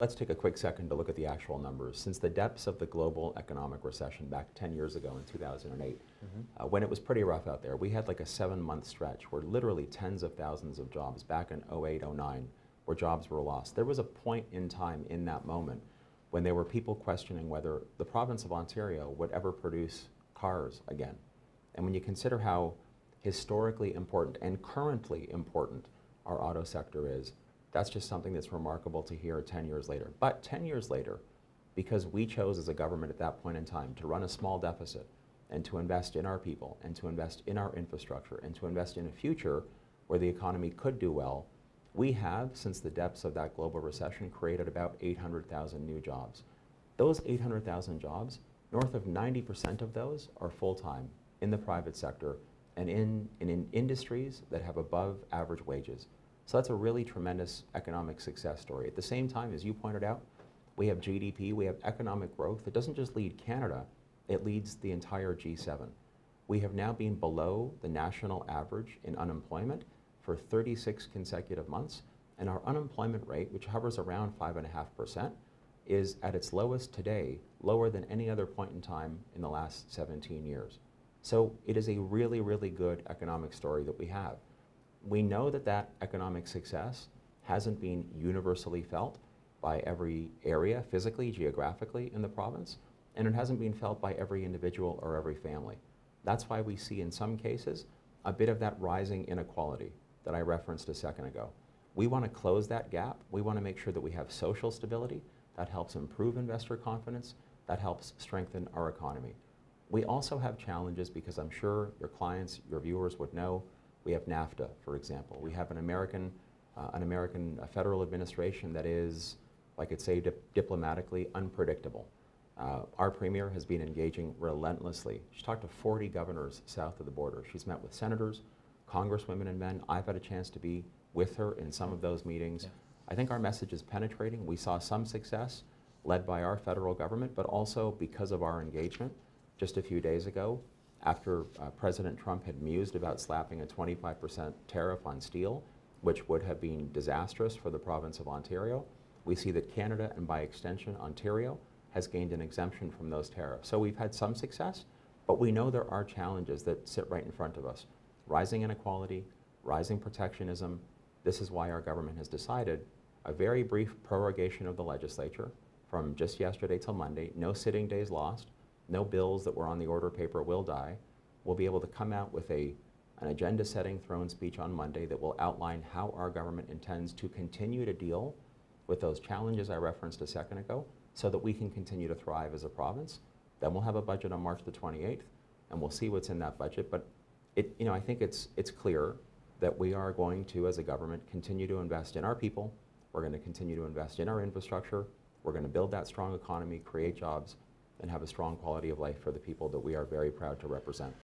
Let's take a quick second to look at the actual numbers. Since the depths of the global economic recession back 10 years ago in 2008, mm-hmm. uh, when it was pretty rough out there, we had like a seven month stretch where literally tens of thousands of jobs back in 08, 09, where jobs were lost. There was a point in time in that moment when there were people questioning whether the province of Ontario would ever produce cars again. And when you consider how historically important and currently important our auto sector is, that's just something that's remarkable to hear 10 years later. But 10 years later, because we chose as a government at that point in time to run a small deficit and to invest in our people and to invest in our infrastructure and to invest in a future where the economy could do well, we have, since the depths of that global recession, created about 800,000 new jobs. Those 800,000 jobs, north of 90% of those are full-time in the private sector and in, and in industries that have above average wages. So that's a really tremendous economic success story. At the same time, as you pointed out, we have GDP, we have economic growth It doesn't just lead Canada, it leads the entire G7. We have now been below the national average in unemployment for 36 consecutive months, and our unemployment rate, which hovers around 5.5%, is at its lowest today, lower than any other point in time in the last 17 years. So it is a really, really good economic story that we have we know that that economic success hasn't been universally felt by every area, physically, geographically in the province, and it hasn't been felt by every individual or every family. That's why we see in some cases a bit of that rising inequality that I referenced a second ago. We want to close that gap. We want to make sure that we have social stability. That helps improve investor confidence. That helps strengthen our economy. We also have challenges because I'm sure your clients, your viewers would know we have NAFTA, for example. We have an American, uh, an American federal administration that is, I could say dip diplomatically, unpredictable. Uh, our premier has been engaging relentlessly. She's talked to 40 governors south of the border. She's met with senators, congresswomen and men. I've had a chance to be with her in some of those meetings. Yeah. I think our message is penetrating. We saw some success led by our federal government, but also because of our engagement just a few days ago after uh, President Trump had mused about slapping a 25% tariff on steel, which would have been disastrous for the province of Ontario, we see that Canada, and by extension Ontario, has gained an exemption from those tariffs. So we've had some success, but we know there are challenges that sit right in front of us. Rising inequality, rising protectionism. This is why our government has decided a very brief prorogation of the legislature from just yesterday till Monday, no sitting days lost, no bills that were on the order paper will die. We'll be able to come out with a, an agenda setting throne speech on Monday that will outline how our government intends to continue to deal with those challenges I referenced a second ago so that we can continue to thrive as a province. Then we'll have a budget on March the 28th and we'll see what's in that budget. But it, you know, I think it's, it's clear that we are going to, as a government, continue to invest in our people. We're going to continue to invest in our infrastructure. We're going to build that strong economy, create jobs, and have a strong quality of life for the people that we are very proud to represent.